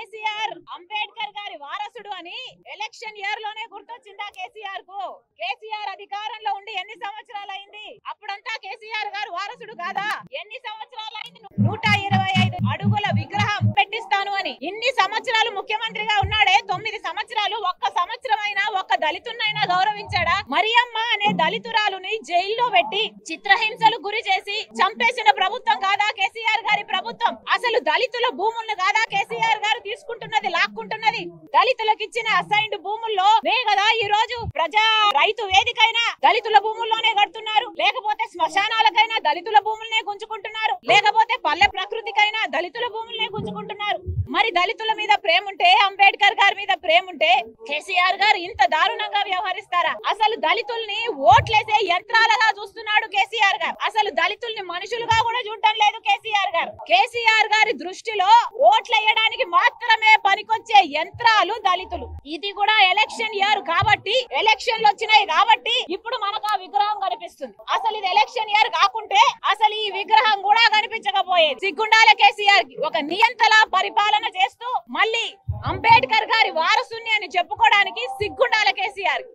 కేసీఆర్ అంబేద్కర్ గారి వారసుడు అని ఎలక్షన్ ఇయర్లోనే గుర్తొచ్చిందా కేసీఆర్కు కేసీఆర్ అధికారంలో ఉండి ఎన్ని సంవత్సరాలు అయింది? అప్పుడంతా కేసీఆర్ గారు వారసుడు కాదా? ఎన్ని సంవత్సరాలు అయింది? నూట ఇరవై ఐదు అడుగుల విగ్రహం పెట్టిస్తాను అని. ఇన్ని సంవత్సరాలు ముఖ్యమంత్రిగా ఉన్నాడే తొమ్మిది సంవత్సరాలు ఒక్క సంవత్సరం అయినా ఒక్క దళితున్నైనా గౌరవించాడా? మరియమ్మ అనే దళితురాలుని జైల్లో పెట్టి చిత్రహింసలు గురి చేసి చంపేసిన ప్రభుత్వం కాదా కేసీఆర్? అసలు దళితుల భూములను కాదా కేసీఆర్ గారు తీసుకుంటున్నది లాక్కుంటున్నది? దళితులకు ఇచ్చిన అసైన్డ్ భూముల్లో నే కదా ఈ రోజు ప్రజా రైతు వేదికైనా దళితుల భూముల్లోనే కడుతున్నారు. లేకపోతే శ్మశానాలకైనా దళితుల భూములనే గుంజుకుంటున్నారు. లేకపోతే పల్లె ప్రకృతికైనా దళితుల భూములనే గుంజుకుంటున్నారు. మరి దళితుల మీద ప్రేమ ఉంటే అంబేద్కర్ గారి మీద ప్రేమ ఉంటే కేసీఆర్ గారు ఇంత దారుణంగా వ్యవహరిస్తారా? అసలు దళితుల్ని ఓట్లేసే యంత్రాలుగా చూస్తున్నాడు కేసీఆర్ గారు. అసలు దళితుల్ని మనుషులుగా కూడా కేసీఆర్ గారు. కేసీఆర్ గారి దృష్టిలో ఓట్లేయడానికి మాత్రమే పనికొచ్చే యంత్రాలు దళితులు. ఇది కూడా ఎలక్షన్ ఇయర్ కాబట్టి ఎలక్షన్లు వచ్చినాయి కాబట్టి ఇప్పుడు మనకు ఆ విగ్రహం కనిపిస్తుంది. అసలు ఇది ఎలక్షన్ ఇయర్ కాకుంటే అసలు ఈ విగ్రహం కూడా కనిపించకపోయేది. సిగ్గుండాల కేసీఆర్కి ఒక నియంతలా పరిపాలన చేస్తూ మళ్ళీ అంబేద్కర్ గారి వారసుని అని చెప్పుకోవడానికి సిగ్గుండాల కేసీఆర్కి